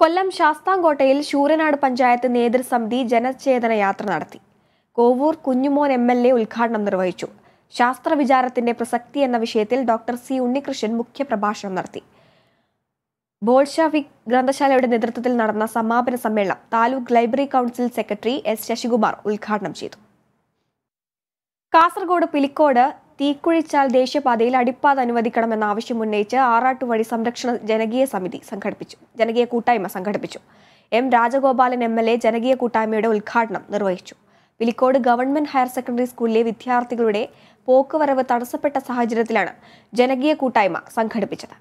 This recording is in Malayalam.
കൊല്ലം ശാസ്താംകോട്ടയിൽ ശൂരനാട് പഞ്ചായത്ത് നേതൃസമിതി ജനചേതന യാത്ര നടത്തി. Kovoor Kunjumon M L A ഉദ്ഘാടനം നിർവഹിച്ചു. ശാസ്ത്ര വിചാരത്തിന്റെ പ്രസക്തി എന്ന വിഷയത്തിൽ ഡോക്ടർ സി. ഉണ്ണികൃഷ്ണൻ മുഖ്യപ്രഭാഷണം നടത്തി. ബോൾഷാവിക് ഗ്രന്ഥശാലയുടെ നേതൃത്വത്തിൽ നടന്ന സമാപന സമ്മേളനം taluk library council secretary S. Sasikumar ഉദ്ഘാടനം ചെയ്തു. കാസർഗോഡ് പിലിക്കോട് തീക്കുഴിച്ചാൽ ദേശീയപാതയിൽ അടിപ്പാത അനുവദിക്കണമെന്ന ആവശ്യം ഉന്നയിച്ച് ആറാട്ടുവഴി സംരക്ഷണ ജനകീയ സമിതി സംഘടിപ്പിച്ചു. ജനകീയ കൂട്ടായ്മ സംഘടിപ്പിച്ചു. M Rajagopalan M L A ജനകീയ കൂട്ടായ്മയുടെ ഉദ്ഘാടനം നിർവഹിച്ചു. വിലിക്കോട് ഗവൺമെന്റ് ഹയർ സെക്കൻഡറി സ്കൂളിലെ വിദ്യാർത്ഥികളുടെ പോക്കുവരവ് തടസ്സപ്പെട്ട സാഹചര്യത്തിലാണ് ജനകീയ കൂട്ടായ്മ സംഘടിപ്പിച്ചത്.